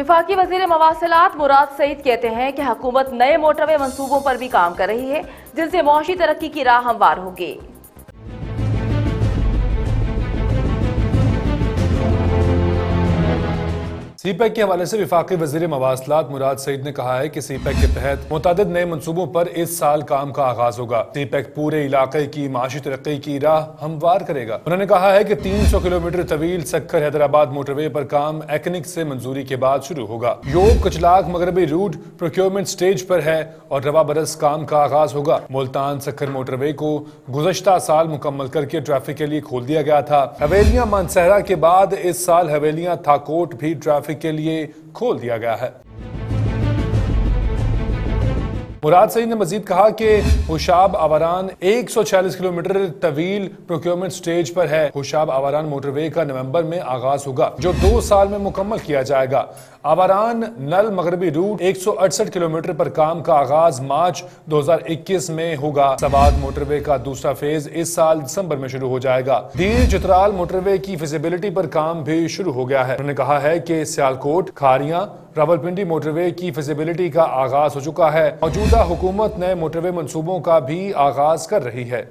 विफाकी वज़ीर मवासलात मुराद सईद कहते हैं कि हुकूमत नए मोटरवे मनसूबों पर भी काम कर रही है, जिनसे मुआशी तरक्की की राह हमवार होगी। सी पैक के हवाले से विफाकी वज़ीर मवासलात मुराद सईद ने कहा है कि सी पैक के तहत मुतद नए मनसूबों पर इस साल काम का आगाज़ होगा। सी पैक पूरे इलाके की माशी तरक्की की राह हमवार करेगा। उन्होंने कहा है कि तीन सौ किलोमीटर तवील सक्कर हैदराबाद मोटरवे पर काम एक्निक से मंजूरी के बाद शुरू होगा। योग कचलाक मगरबी, रूट प्रोक्योरमेंट स्टेज पर है और रवा बरस काम का आगाज़ होगा। मुल्तान सक्कर मोटरवे को गुजश्ता साल मुकम्मल करके ट्रैफ़िक के लिए खोल दिया गया था। हवेलियाँ मानसहरा के बाद इस साल हवेलियाँ थाकोट भी ट्रैफ़िक के लिए खोल दिया गया है। मुराद सईद ने मजीद कहा कि हुशाब आवारान 146 किलोमीटर तवील प्रोक्योरमेंट स्टेज पर है। होशाब आवारान मोटरवे का नवंबर में आगाज़ होगा, जो दो साल में मुकम्मल किया जाएगा। आवारान नल मगरबी रूट 168 किलोमीटर पर काम का आगाज़ मार्च 2021 में होगा। सवाद मोटरवे का दूसरा फ़ेज़ इस साल दिसंबर में शुरू हो जाएगा। दीर चित्राल मोटरवे की फिजिबिलिटी पर काम भी शुरू हो गया है। उन्होंने कहा है कि सियालकोट, खारियाँ रावलपिंडी मोटरवे की फिजिबिलिटी का आगाज़ हो चुका है। मौजूदा हुकूमत नए मोटरवे मनसूबों का भी आगाज़ कर रही है।